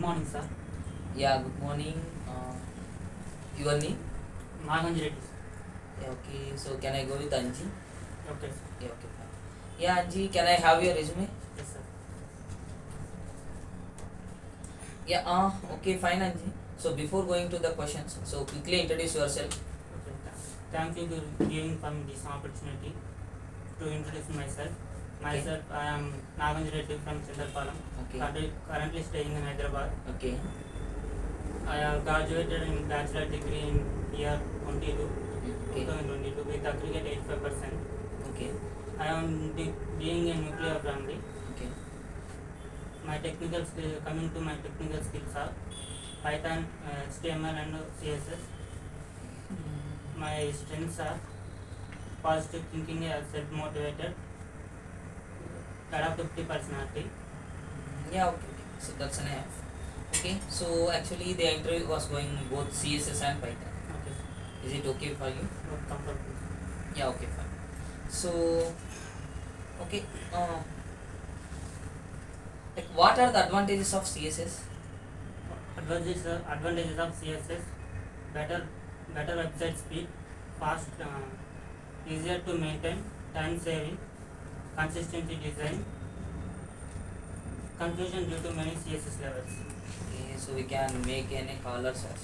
Morning sir ya good morning your knee नागंज Reddy okay so can I go with Anji okay okay ya Anji can I have your resume ya okay fine Anji so before going to the questions so quickly introduce yourself thank you for giving for this opportunity to introduce myself Myself, okay. I am Naganj Reddy from Chindarpalam. Okay. Currently staying in Hyderabad. Okay. I have graduated in bachelor degree in year 22, okay. 2022 with aggregate 85%. Okay. I am being a nuclear family. Okay. My technical skills coming to my technical skills are Python, uh, HTML and CSS. Mm. My strengths are positive thinking and self-motivated. Adaptability personality. Yeah, okay. So that's an F. Okay. So actually the interview was going both CSS and Python. Okay, Is it okay for you? not comfortable. Yeah, okay, fine. So, okay. Uh, like, what are the advantages of CSS? Advantages, uh, advantages of CSS, better, better website speed, fast, uh, easier to maintain, time saving, consistency design, confusion due to many CSS levels. Okay, so we can make any colors as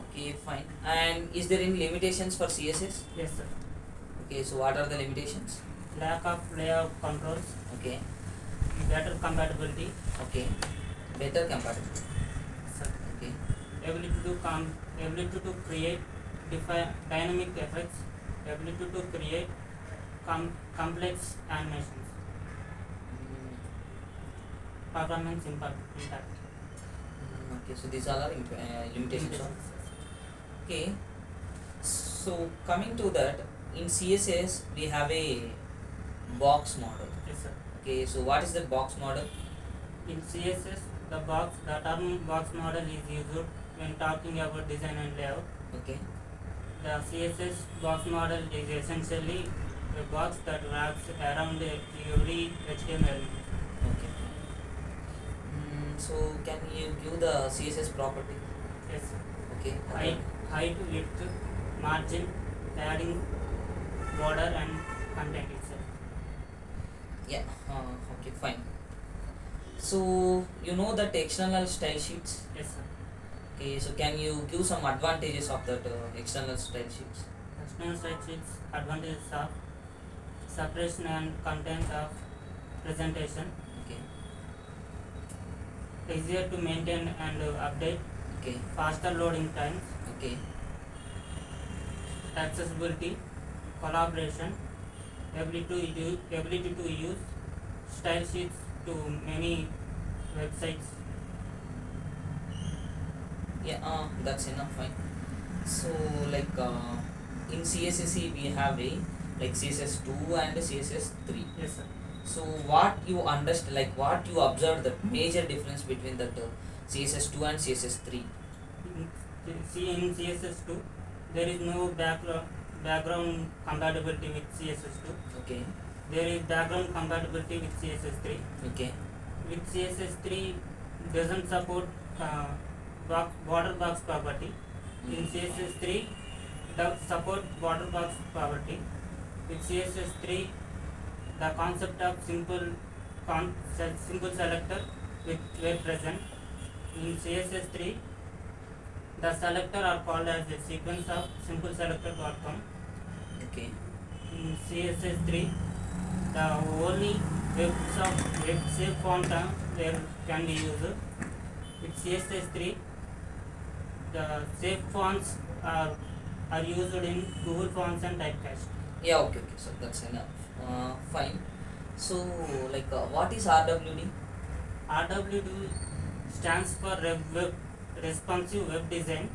Okay, fine. And is there any limitations for CSS? Yes, sir. Okay, so what are the limitations? Lack of layout controls, Okay, better compatibility, okay. Better compatibility. sir. Okay, ability to com- ability to create dynamic effects, ability to create com- complex animations, performance impact. impact. mm, okay. So these are imp- uh, limitations. Okay, so coming to that, in CSS we have a box model. Yes, sir. Okay, so what is the box model? In CSS, the box, the term box model is used when talking about design and layout. Okay, The CSS box model is essentially a box that wraps around every HTML. okay. Mm, so can you give the CSS property? Yes. Okay. height, height, width, margin, padding, border and content itself. Yeah. Uh, okay, fine. So you know that external style sheets. Yes, sir. Okay, so can you give some advantages of that uh, external style sheets? External spreadsheets advantages of separation and content of presentation, Okay, easier to maintain and update, okay, faster loading times, okay, accessibility, collaboration, ability to use, ability to use style sheets to many websites. yeah. Uh, that's enough. Fine. So like uh, in CSS we have a like CSS two and CSS three. Yes, sir. So what you understand, like what you observe the major difference between the uh, CSS two and CSS three. In, see in CSS2, there is no background background compatibility with CSS2. Okay, There is background compatibility with CSS3. okay, With CSS3 doesn't support uh, box, border box property. In CSS3 does support border box property. With CSS3 the concept of simple con- simple selector with where present. In CSS3 the selector are called as a sequence of simple selector outcome. okay, In CSS3 the only webs of web safe font there can be used. With CSS3 the shape fonts are are used in Google Fonts and Typecast. Yeah. Okay, okay. So that's enough. Uh, fine. So like uh, what is RWD? RWD stands for Web, web Responsive Web Design.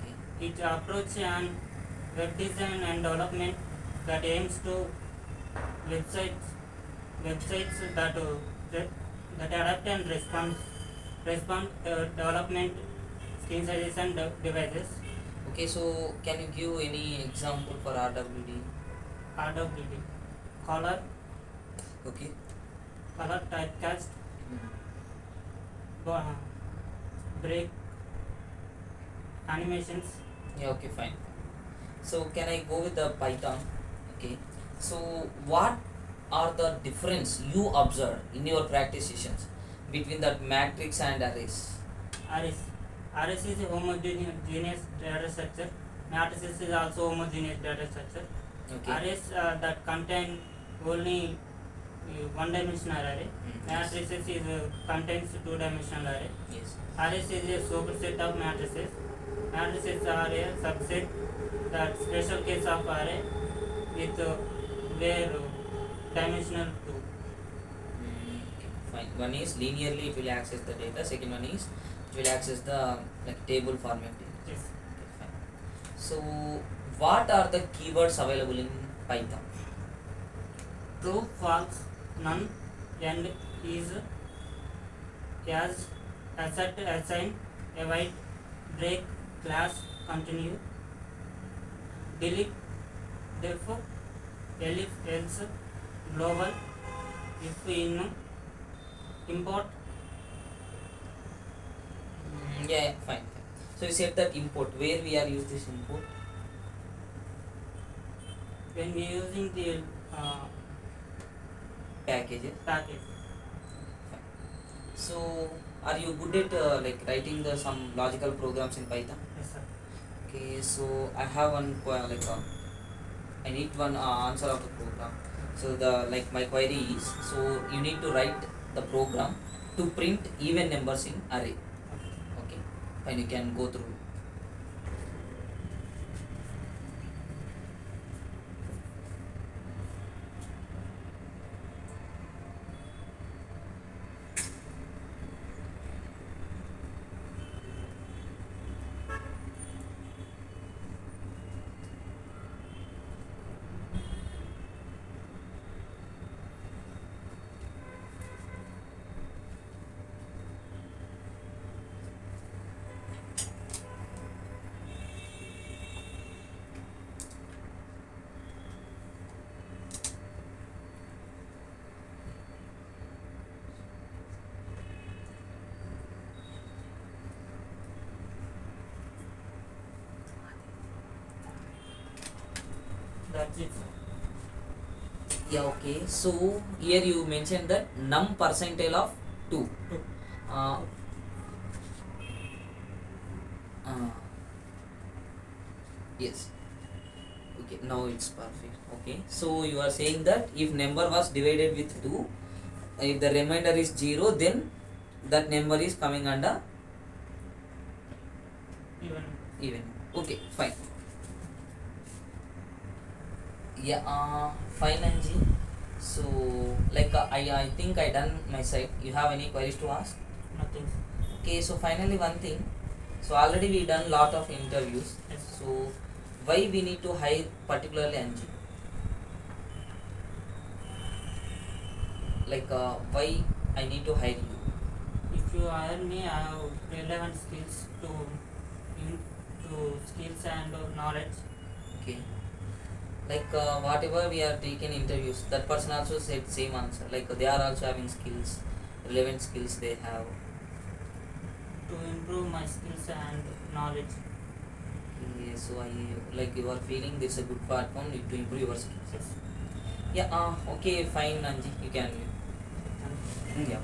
Okay, It approach an web design and development that aims to websites websites that uh, that, adapt and respond respond uh, development screen sizes and devices. okay. So can you give any example for RWD? RWD color Okay. color typecast Mm. break animations Yeah, okay, fine. So can I go with the Python? Okay. So what are the difference you observe in your practice sessions between that matrix and arrays? arrays arrays is a homogeneous data structure matrices is also homogeneous data structure Okay. arrays uh, that contain only uh, one dimensional array Mm, matrices is uh, contains two dimensional array Yes. arrays is a superset of matrices matrices are a subset that special case of array with uh, where uh, dimensional two Mm, fine. One is linearly it will access the data. Second one is it will access the like table format data. yes Okay, fine. So what are the keywords available in Python? true false none and is as asset assign avoid break class continue delete def elif else global if in import Mm, yeah, fine. So you said that import. Where we are use this import? When we are using the uh, Packages. package So are you good at uh, like writing the some logical programs in Python? yes sir Okay, so I have one like uh, I need one uh, answer of the program. So the like my query is so you need to write the program to print even numbers in array. Okay, and you can go through. That's it Yeah, okay. So here you mentioned that num percentile of two. Two. Uh, uh, yes. Okay, now it's perfect. Okay, so you are saying that if number was divided with two, if the remainder is zero, then that number is coming under even even. Okay, fine. Yeah, uh, fine, Anji. So, like uh, I, I think I done my side. You have any queries to ask? nothing. Okay, so finally one thing. So already we done lot of interviews. yes. So why we need to hire particularly Anji? Like uh, why I need to hire you? if you hire me i have relevant skills to to skills and knowledge Okay. Like uh, whatever we are taking interviews, that person also said same answer. Like they are also having skills, relevant skills they have. to improve my skills and knowledge Okay, so I like you are feeling this is a good platform to improve your skills. yes Yeah. Uh, okay. Fine, Anji. You can. Yeah.